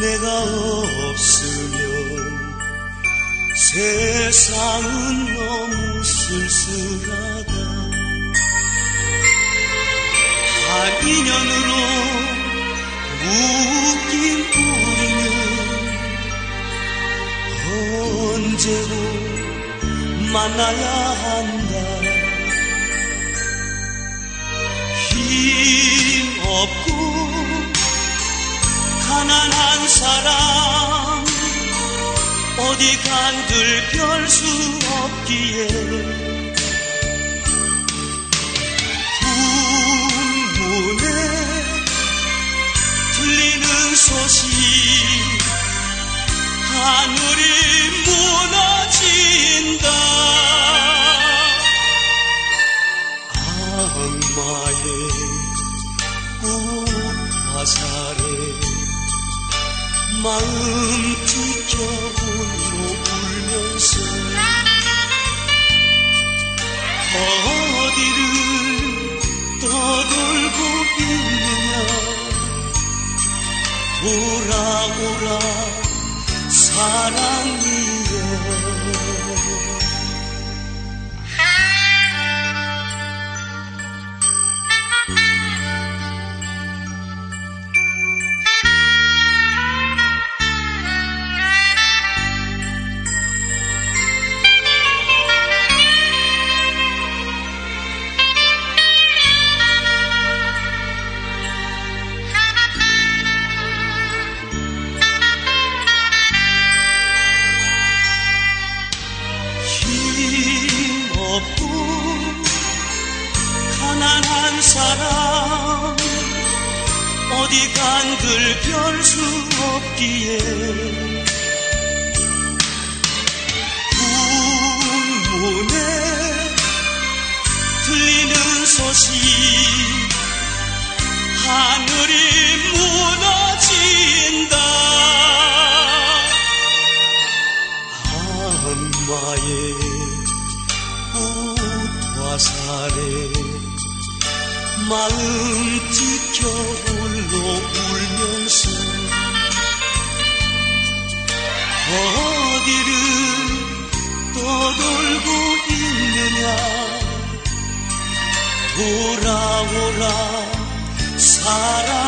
내가 없으면 세상은 너무 쓸쓸하다. 한 인연으로 묶인 우리는 언제고 만나야 한다 가난한 사람 어디 간들 별 수 없기에. 풍문에 들리는 소식 하늘이 마음 지켜 홀로 울면서 어디를 떠돌고 있느냐? 오라 오라 사랑이 사람 어디 간들 별수 없기에 풍문에 들리는 소식 하늘이 무너진다. 악마의 꽃 화살에 마음 지켜 홀로 울면서 어디를 떠돌고 있느냐? 돌아오라 사랑이